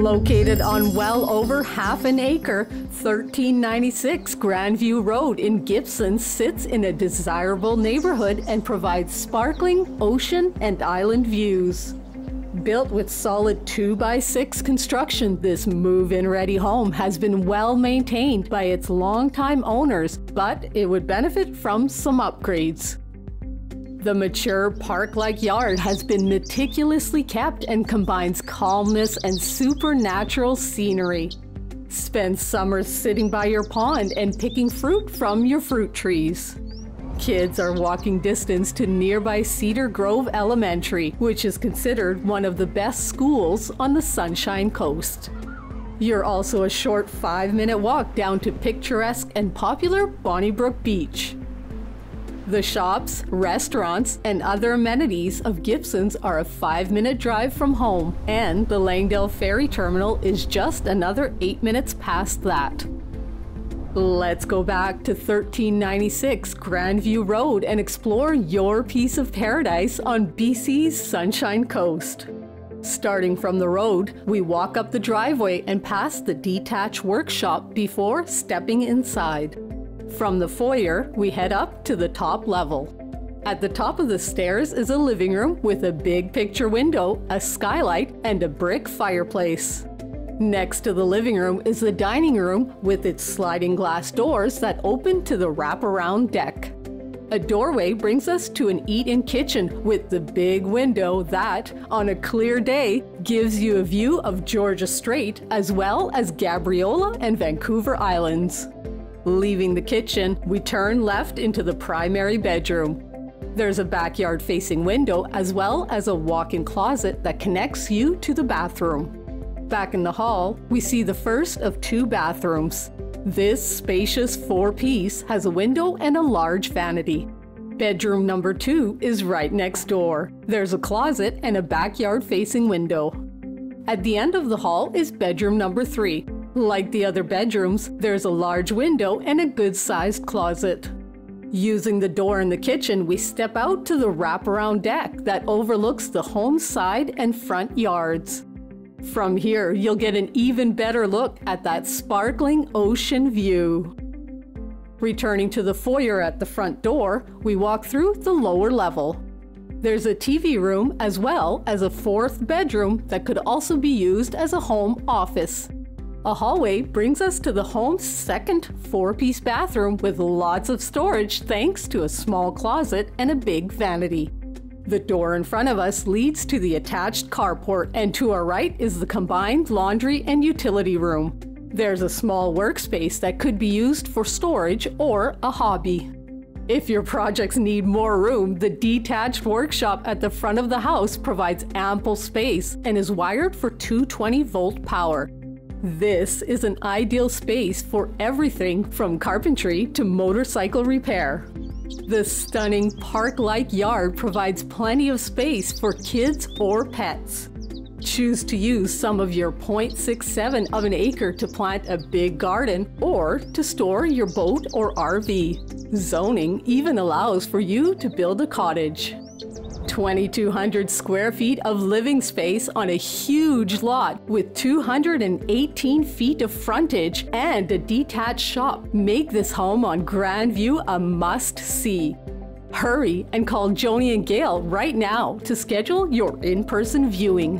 Located on well over half an acre, 1396 Grandview Road in Gibsons sits in a desirable neighborhood and provides sparkling ocean and island views. Built with solid 2x6 construction, this move in ready home has been well maintained by its longtime owners, but it would benefit from some upgrades. The mature park like yard has been meticulously kept and combines calmness and supernatural scenery. Spend summers sitting by your pond and picking fruit from your fruit trees. Kids are walking distance to nearby Cedar Grove Elementary, which is considered one of the best schools on the Sunshine Coast. You're also a short five minute walk down to picturesque and popular Bonniebrook Beach. The shops, restaurants, and other amenities of Gibsons are a five minute drive from home, and the Langdale Ferry Terminal is just another eight minutes past that. Let's go back to 1396 Grandview Road and explore your piece of paradise on BC's Sunshine Coast. Starting from the road, we walk up the driveway and past the detached workshop before stepping inside. From the foyer, we head up to the top level. At the top of the stairs is a living room with a big picture window, a skylight, and a brick fireplace. Next to the living room is the dining room with its sliding glass doors that open to the wraparound deck. A doorway brings us to an eat in kitchen with the big window that, on a clear day, gives you a view of Georgia Strait as well as Gabriola and Vancouver Islands. Leaving the kitchen, we turn left into the primary bedroom. There's a backyard facing window as well as a walk in closet that connects you to the bathroom. Back in the hall, we see the first of two bathrooms. This spacious four piece has a window and a large vanity. Bedroom number two is right next door. There's a closet and a backyard facing window. At the end of the hall is bedroom number three, like the other bedrooms, there's a large window and a good sized closet. Using the door in the kitchen, we step out to the wraparound deck that overlooks the home side and front yards. From here, you'll get an even better look at that sparkling ocean view. Returning to the foyer at the front door, we walk through the lower level. There's a TV room as well as a fourth bedroom that could also be used as a home office. A hallway brings us to the home's second four piece bathroom with lots of storage thanks to a small closet and a big vanity. The door in front of us leads to the attached carport, and to our right is the combined laundry and utility room. There's a small workspace that could be used for storage or a hobby. If your projects need more room, the detached workshop at the front of the house provides ample space and is wired for 220 volt power. This is an ideal space for everything from carpentry to motorcycle repair. The stunning park like yard provides plenty of space for kids or pets. Choose to use some of your 0.67 of an acre to plant a big garden or to store your boat or RV. Zoning even allows for you to build a cottage. 2,200 square feet of living space on a huge lot with 218 feet of frontage and a detached shop make this home on Grandview a must see. Hurry and call Joni and Gail right now to schedule your in person viewing.